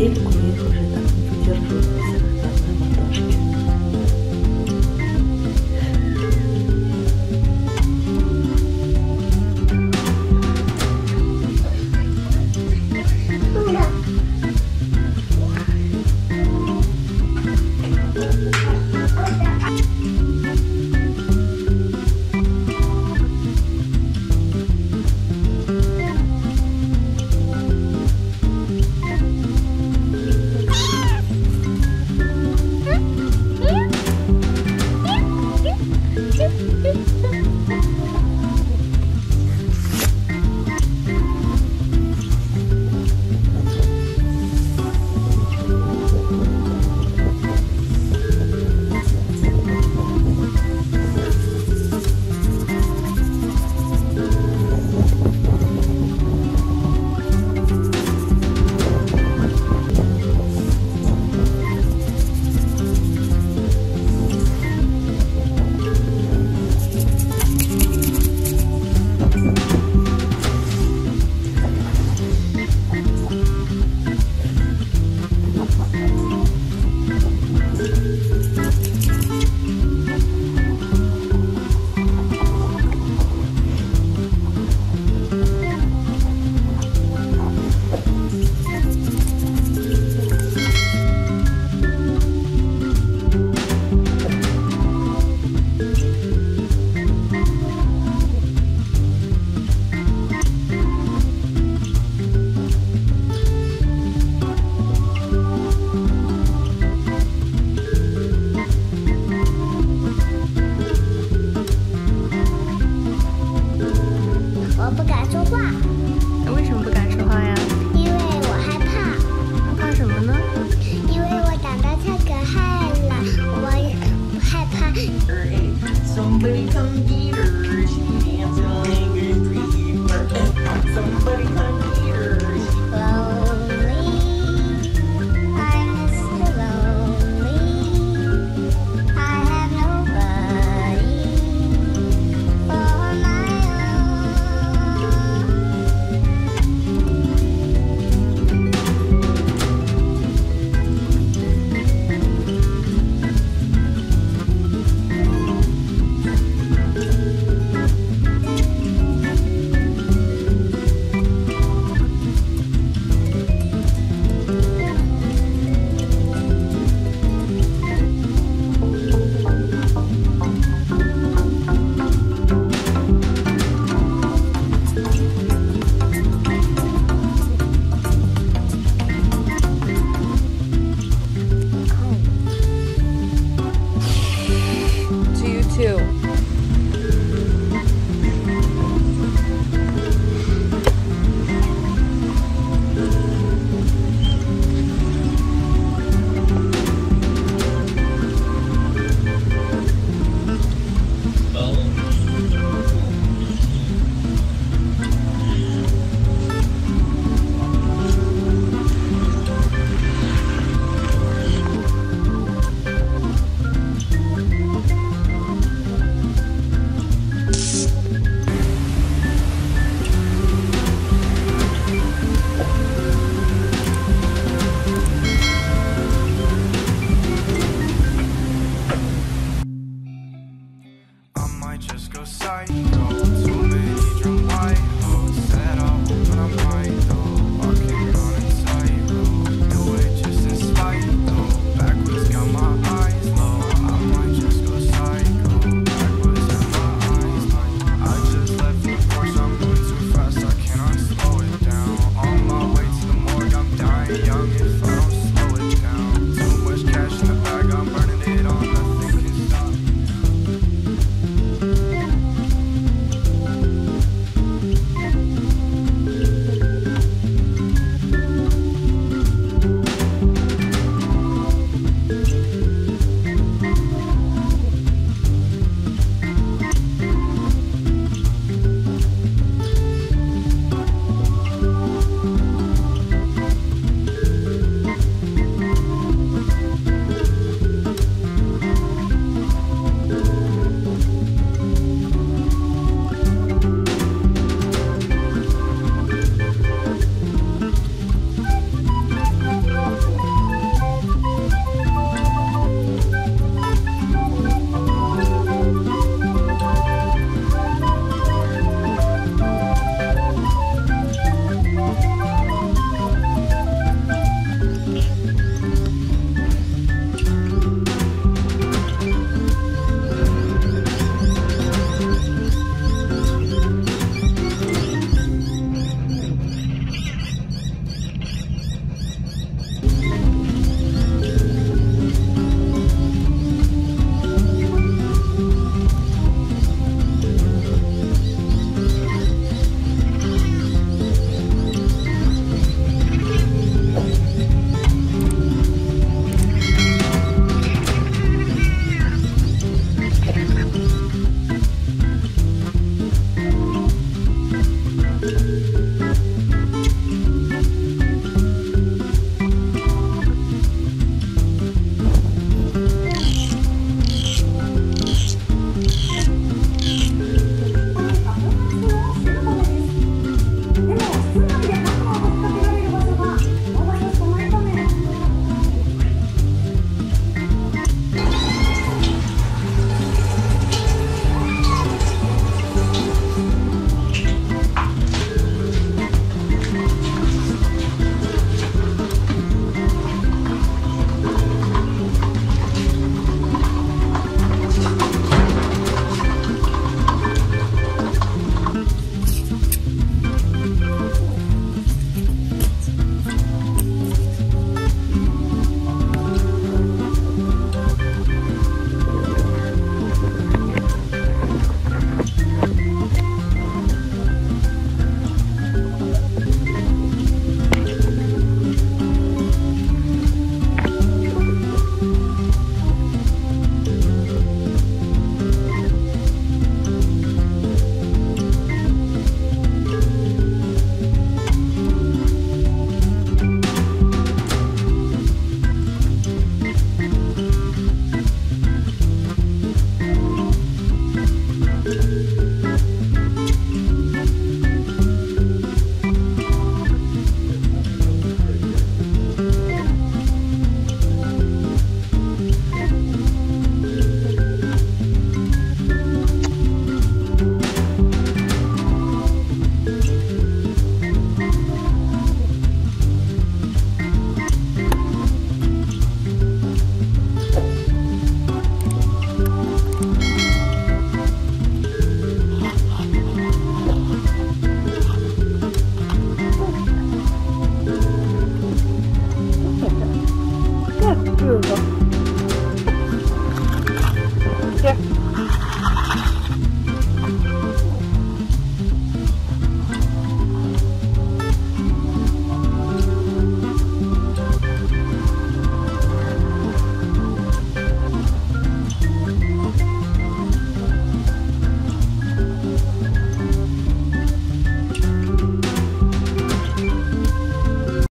activité. Donc,